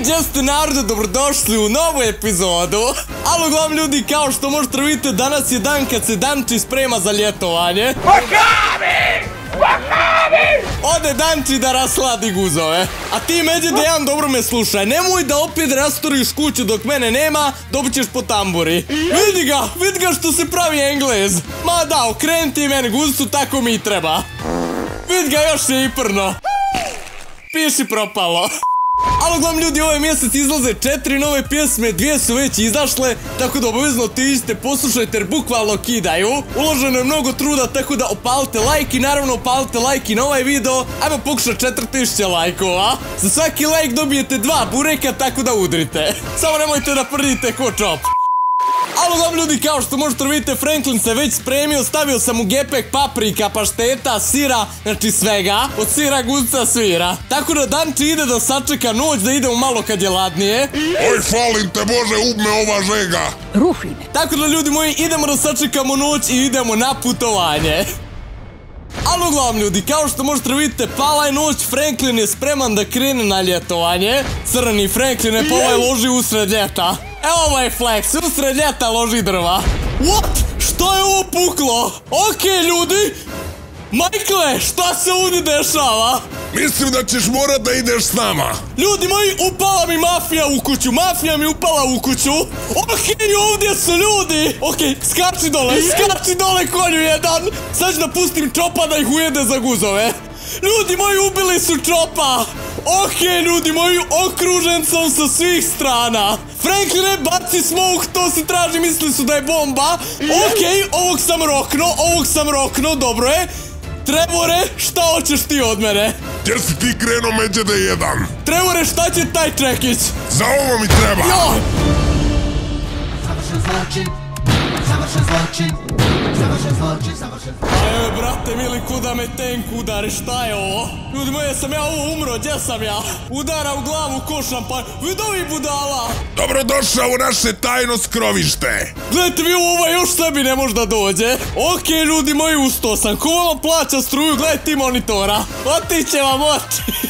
gdje ste narode, dobrodošli u novu epizodu. Alo gledam ljudi, kao što možete vidjeti, danas je dan kad se Danči sprema za ljetovanje. Ode Danči da rasladi guzove. A ti međe Dejan dobro me slušaj. Nemoj da opet rasturiš kuću dok mene nema, dobit ćeš po tamburi. Vidi ga, vidi ga što se pravi englez. Ma da, okreni ti meni guzu, tako mi i treba. Vidi ga, još je i prno. Piši propalo. Ali uglavnom ljudi, ovaj mjesec izlaze četiri nove pjesme, dvije su već izašle, tako da obavezno otiđite, poslušajte jer bukvalno kidaju. Uloženo je mnogo truda, tako da opalite like i naravno opalite like i na ovaj video. Ajmo pokušati 4000 lajkova. Za svaki like dobijete dva bureka, tako da udrite. Samo nemojte da prdite ko čop. Alo vam ljudi, kao što možete vidite, Franklin se već spremio, stavio sam u gepek paprika, pašteta, sira, znači svega, od sira guca svira. Tako da Danči ide da sačeka noć, da idemo malo kad je ladnije. Oj, falim te Bože, ubme ova žega. Rušine. Tako da ljudi moji, idemo da sačekamo noć i idemo na putovanje. Ali uglavnom ljudi, kao što možete vidite, pala je noć, Franklin je spreman da krene na ljetovanje. Crni Franklin je pa ovaj loži usred ljeta. Evo ovaj flex, usred ljeta loži drva. What? Što je ovo puklo? Okej ljudi, Michael, šta se ovdje dešava? Mislim da ćeš morat da ideš s nama. Ljudi moji, upala mi mafija u kuću, mafija mi upala u kuću. Okej, ovdje su ljudi. Okej, skači dole, skači dole konju jedan. Sad ću da pustim čopa da ih ujede za guzove. Ljudi moji, ubili su čopa. Okej, ljudi moji, okružen sam sa svih strana. Frankline, baci smoke, to se traži, mislili su da je bomba. Okej, ovog sam rokno, ovog sam rokno, dobro je. Trevore, šta hoćeš ti od mene? Gdje si ti krenuo međe da jedan? Trevore, šta će taj čekić? Za ovo mi treba. Jo! Završen zločin, završen zločin, završen zločin, završen Ajme, brate, mili, kuda me tank udari, šta je ovo? Ljudi moji, jesam ja ovo umro, gdje sam ja? Udara u glavu ko šampanj, vidovi budala! Dobrodošao u naše tajno skrovište. Gledajte, vi ovo još sebi ne može da dođe. Okej, ljudi moji, usto sam. Ko vam plaća struju, gledajte ti monitora. Otiće vam oči.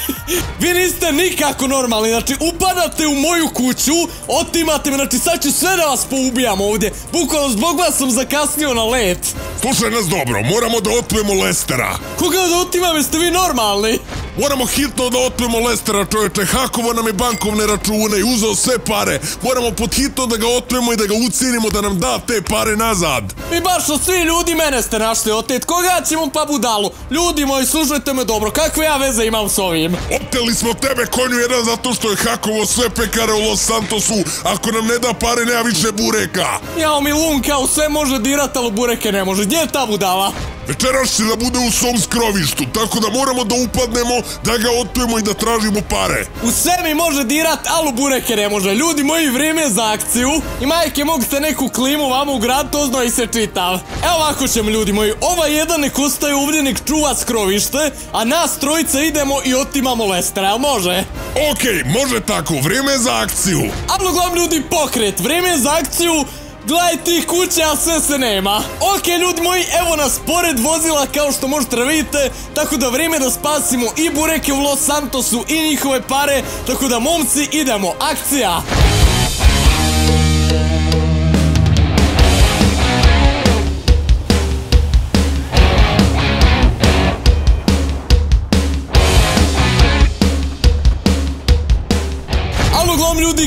Vi niste nikako normalni, znači upadate u moju kuću, otimate me, znači sad ću sve da vas poubijam ovdje. Bukvalno zbog vas sam zakasnio na let. Slušaj nas dobro, moramo da otmemo Lestera. Koga da otimam, jeste vi normalni? Moramo hitno da otmemo Lestera, čovječe. Hakovo nam je bankovne račune i uzeo sve pare. Moramo pod hitno da ga otmemo i da ga ucijenimo da nam da te pare nazad. Vi baš od svi ljudi mene ste našli otet. Koga ćemo pa budalu? Ljudi moji, slušajte me dobro, kakve ja veze imam s ovim? Oteli smo tebe konju jedan zato što je hakovo sve pekare u Los Santosu. Ako nam ne da pare, nema više bureka. Jao mi lunka, u sve može dirat, ali bureke ne može. Gdje je ta budala? Večeras će da bude u svom skrovištu, tako da moramo da upadnemo, da ga otpujemo i da tražimo pare. U sve mi može dirat, ali u bureke ne može. Ljudi moji, vrijeme je za akciju. I majke, mogu ste neku klimu vama u grad, to zna i se čitav. Evo ovako ćemo, ljudi moji. Ova jedan nek ostaje ovdje, nek čuva skrovište, a nas trojica idemo i otimamo Lestera, jel može? Okej, može tako, vrijeme je za akciju. Ali uglavnom ljudi, pokret. Vrijeme je za akciju. Gledaj tih kuća, a sve se nema. Ok, ljudi moji, evo nas pored vozila kao što možete vidite. Tako da vrijeme da spasimo i bureke u Los Santosu i njihove pare. Tako da momci, idemo. Akcija!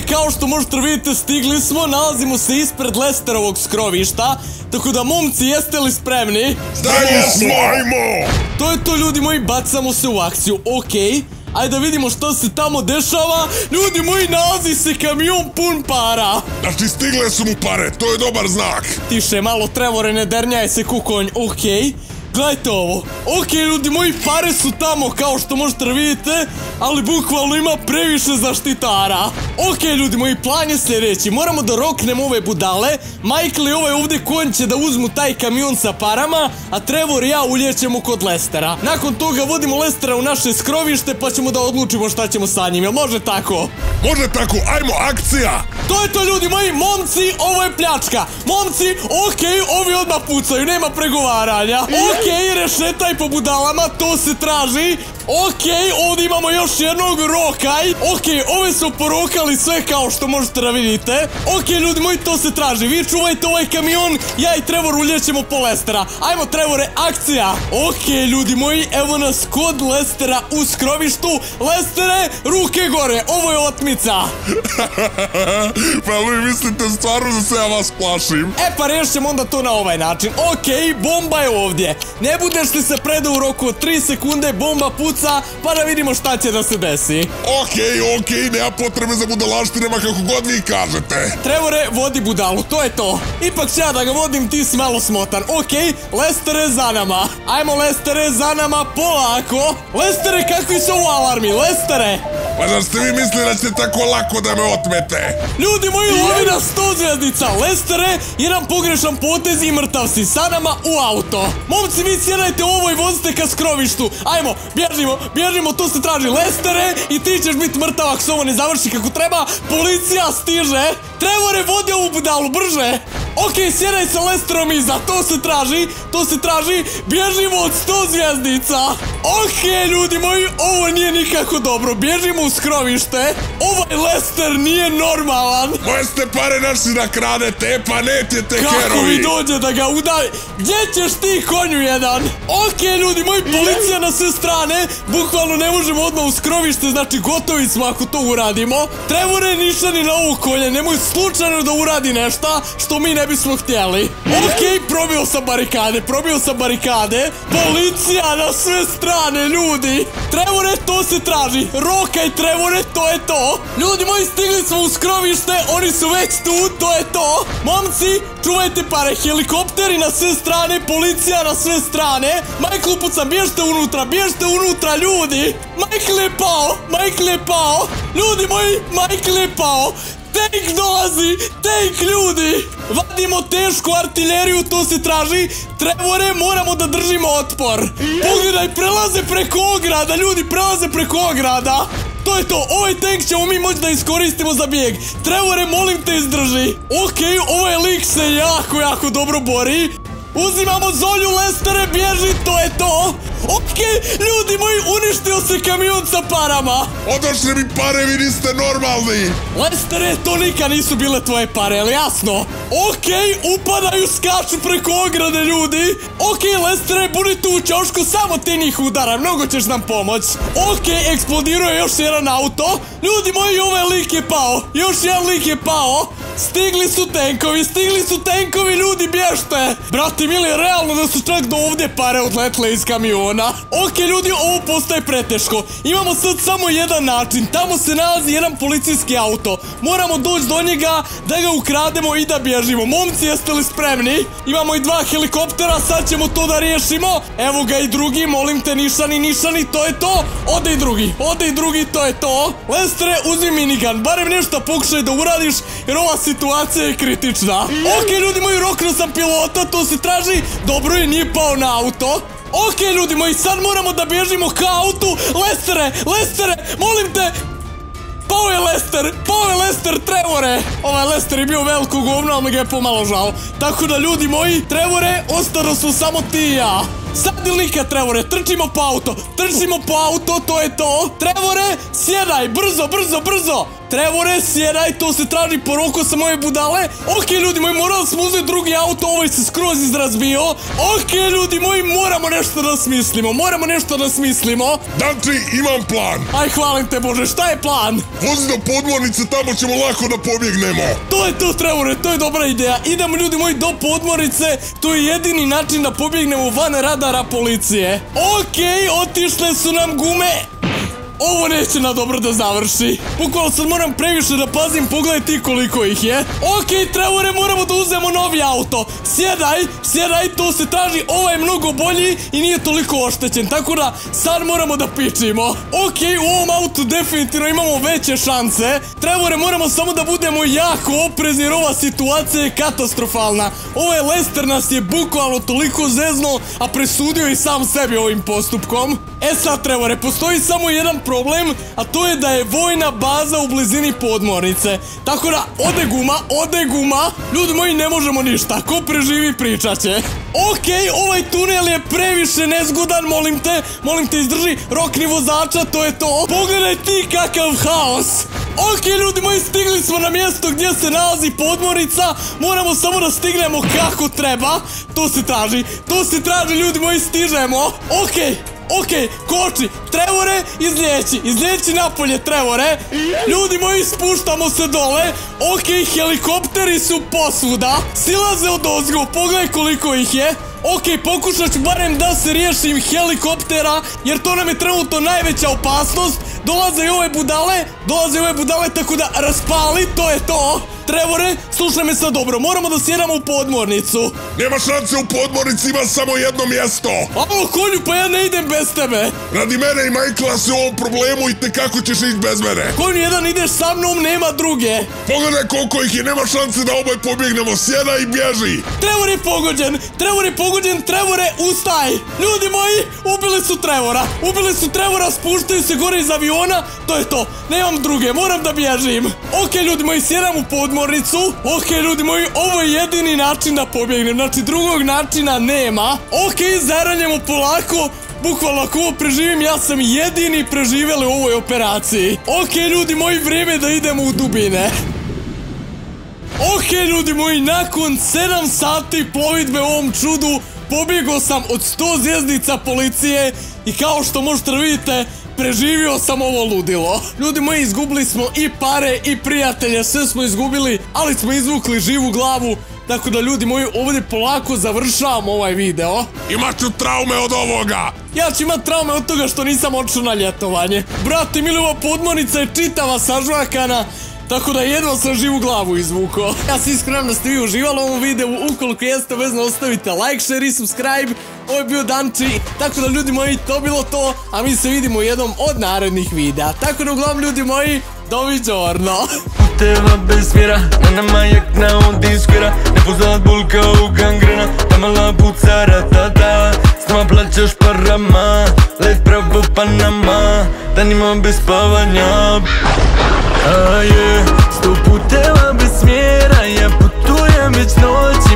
Kao što možete vidjeti, stigli smo, nalazimo se ispred Lesterovog skrovišta, tako da momci, jeste li spremni? Da jesmo, ajmo! To je to ljudi moji, bacamo se u akciju, okej. Ajde da vidimo što se tamo dešava. Ljudi moji, nalazi se kamion pun para. Znači, stigle su mu pare, to je dobar znak. Tiše, malo Trevore, ne dernjaj se kukonj, okej. Gledajte ovo. Ok, ljudi moji, pare su tamo, kao što možete vidite, ali bukvalno ima previše zaštitara. Ok, ljudi moji, plan je sljedeći. Moramo da roknemo ove budale. Michael i ovaj ovdje konj će da uzmu taj kamion sa parama, a Trevor i ja uljećemo kod Lestera. Nakon toga vodimo Lestera u naše skrovište, pa ćemo da odlučimo šta ćemo sa njim. Jel može tako? Može tako, ajmo, akcija! To je to ljudi moji, momci, ovo je pljačka. Momci, okej, ovi odmah pucaju, nema pregovaranja. Okej, rešetaj po budalama, to se traži. Okej, ovdje imamo još jednog rokaj. Okej, ove su porokali sve kao što možete da vidite. Okej, ljudi moji, to se traži. Vi čuvajte ovaj kamion, ja i Trevor uljećemo po Lestera. Ajmo, Trevore, akcija! Okej, ljudi moji, evo nas kod Lestera u skrovištu. Lestere, ruke gore, ovo je otmica. pa vi mislite stvarno da se ja vas plašim? E pa riješćemo onda to na ovaj način. Okej, bomba je ovdje. Ne budeš li se predao u roku od 3 sekunde, bomba puca, pa da vidimo šta će da se desi. Okej, okej, nema potrebe za budalaštinama kako god vi kažete. Trevore, vodi budalu, to je to. Ipak će ja da ga vodim, ti si malo smotan. Okej, Lestere za nama. Ajmo Lestere za nama, polako. Lestere, kakvi su ovo alarmi? Lestere! Pa zar ste vi mislili da ćete tako lako da me otmete? Ljudi moji, lovi na 100 zvijezdica. Lestere, jedan pogrešan potez i mrtav si. Sa nama u auto. Momci, vi sjedajte ovo i vozite ka skrovištu. Ajmo, bježimo, bježimo, tu se traži Lestere i ti ćeš biti mrtav ako se ovo ne završi kako treba. Policija stiže. Trevore, vodi ovu budalu, brže. Okej, sjedaj sa Lesterom iza, to se traži, to se traži, bježimo od 100 zvijezdica. Okej, ljudi moji, ovo nije nikako dobro, bježimo u skrovište. Ovaj Lester nije normalan. Moje ste pare našli da kradete, pa netjete Kako herovi. mi dođe da ga udari? Gdje ćeš ti konju jedan? Okej, ljudi moji, policija na sve strane, bukvalno ne možemo odmah u skrovište, znači gotovi smo ako to uradimo. Trevore nišani na ovu konje, nemoj slučajno da uradi nešto što mi ne bismo htjeli. Okej, probio sam barikade, probio sam barikade. Policija na sve strane, ljudi. Trevore, to se traži. Rokaj, Trevore, to je to. Ljudi moji, stigli smo u skrovište, oni su već tu, to je to. Momci, čuvajte pare, helikopteri na sve strane, policija na sve strane. Michael pucam, bježte unutra, bježte unutra, ljudi. Michael je pao, Michael je pao. Ljudi moji, Michael je pao. Tank dolazi! Tank ljudi! Vadimo tešku artiljeriju, to se traži. Trevore, moramo da držimo otpor. Pogledaj, prelaze preko ograda, ljudi, prelaze preko ograda. To je to, ovaj tank ćemo mi moći da iskoristimo za bijeg. Trevore, molim te izdrži. Okej, ovaj lik se jako, jako dobro bori. Uzimamo Zolju, Lestere, bježi, to je to. Okej, ljudi moji, uništio se kamion sa parama. Odošli mi pare, vi niste normalni. Lestere, to nikad nisu bile tvoje pare, jel jasno? Okej, upadaju, skaču preko ograde ljudi. Okej, Lestere, budi tu u čošku, samo ti njih udara, mnogo ćeš nam pomoć. Okej, eksplodirao je još jedan auto. Ljudi moji, ovaj lik je pao. Još jedan lik je pao. Stigli su tenkovi, stigli su tenkovi, ljudi, bježte. Brati mili, realno da su čak do ovdje pare odletle iz kamiona. Okej, ljudi, ovo postaje preteško. Imamo sad samo jedan način. Tamo se nalazi jedan policijski auto. Moramo doći do njega, da ga ukrademo i da bježimo. Momci, jeste li spremni? Imamo i dva helikoptera, sad ćemo to da riješimo. Evo ga i drugi, molim te, nišani, nišani, to je to. Ode i drugi, ode i drugi, to je to. Lestre, uzmi minigun, barem nešto pokušaj da uradiš, jer ova situacija je kritična. Okej, ljudi moji, roknuo sam pilota, to se traži. Dobro je, nije pao na auto. Okej, ljudi moji, sad moramo da bježimo ka autu. Lestere, Lestere, molim te, Pao je Lester, pao je Lester, Trevore Ovaj Lester je bio veliko govno, ali ga je pomalo žao Tako da ljudi moji, Trevore, ostalo su samo ti i ja Sad ili nikad, Trevore, trčimo po auto Trčimo po auto, to je to Trevore, sjedaj, brzo, brzo, brzo Trevore, sjedaj, to se traži poroko sa moje budale Ok, ljudi moji, morali smo uzeti drugi auto, ovaj se skroz izrazbio Ok, ljudi moji, moramo nešto da smislimo Moramo nešto da smislimo Znači, imam plan. Aj, hvalim te Bože, šta je plan? Vozi do podmornice, tamo ćemo lako da pobjegnemo. To je to, Trevore, to je dobra ideja. Idemo, ljudi moji, do podmorice. To je jedini način da pobjegnemo van radara policije. Okej, otišle su nam gume. Ovo neće na dobro da završi. Bukvalno sad moram previše da pazim, pogledaj ti koliko ih je. Okej, Trevore, moramo da uzmemo novi auto. Sjedaj, sjedaj, to se traži, ovaj je mnogo bolji i nije toliko oštećen, tako da sad moramo da pičimo. Okej, u ovom autu definitivno imamo veće šanse. Trevore, moramo samo da budemo jako oprezni jer ova situacija je katastrofalna. Ovaj Lester nas je bukvalno toliko zezno, a presudio i sam sebi ovim postupkom. E sad, Trevore, postoji samo jedan problem, a to je da je vojna baza u blizini podmornice. Tako da, ode guma, ode guma. Ljudi moji, ne možemo ništa. Ko preživi, pričat će. Okej, ovaj tunel je previše nezgodan, molim te, molim te izdrži rokni vozača, to je to. Pogledaj ti kakav haos. Ok, ljudi moji, stigli smo na mjesto gdje se nalazi podmornica. Moramo samo da stignemo kako treba. To se traži, to se traži, ljudi moji, stižemo. Ok, ok, koči, Trevore, izlijeći, izlijeći napolje, Trevore. Ljudi moji, spuštamo se dole. Ok, helikopteri su posvuda. Silaze od ozgo, pogledaj koliko ih je. Ok, pokušat ću barem da se riješim helikoptera, jer to nam je trenutno najveća opasnost. Dolaze i ove budale, dolaze i ove budale, tako da raspali, to je to. Trevore, slušaj me sad dobro, moramo da sjedamo u podmornicu. Nema šanse u podmornici, ima samo jedno mjesto. Alo, konju, pa ja ne idem bez tebe. Radi mene i Michaela se u ovom problemu i te kako ćeš ići bez mene. Konju, jedan ideš sa mnom, nema druge. Pogledaj koliko ih je, nema šanse da obaj pobjegnemo, sjeda i bježi. Trevor je pogođen, Trevor je pogođen, Trevore, ustaj! Ljudi moji, ubili su Trevora, ubili su Trevora, spuštaju se gore iz aviona, to je to, nemam druge, moram da bježim. Ok, ljudi moji, sjedam u podmornicu, ok, ljudi moji, ovo je jedini način da pobjegnem, znači drugog načina nema. Ok, zaranjemo polako, Bukvalno ako ovo preživim, ja sam jedini preživjeli u ovoj operaciji. Ok, ljudi moji, vrijeme da idemo u dubine. Ok, ljudi moji, nakon 7 sati plovidbe u ovom čudu, pobjegao sam od 100 zvjezdica policije i kao što možete vidite, preživio sam ovo ludilo. Ljudi moji, izgubili smo i pare i prijatelje, sve smo izgubili, ali smo izvukli živu glavu. Tako da ljudi moji, ovdje polako završavam ovaj video. Imat ću traume od ovoga. Ja ću imat traume od toga što nisam otišao na ljetovanje. Brate, mili, ova podmornica je čitava sažvakana. Tako da jedva sam živu glavu izvukao. Ja se iskrenem da ste vi uživali ovom videu. Ukoliko jeste, vezno ostavite like, share i subscribe. Ovo je bio Danči. Tako da ljudi moji, to bilo to. A mi se vidimo u jednom od narednih videa. Tako da uglavnom ljudi moji, doviđorno. Puteva bez smjera, na nama jakna od iskvera Nepoznat bulka u gangrena, tamala puca ratata S nama plaćaš parama, let pravo Panama danima bez spavanja. A je, sto puteva bez smjera. Ja putujem već noći.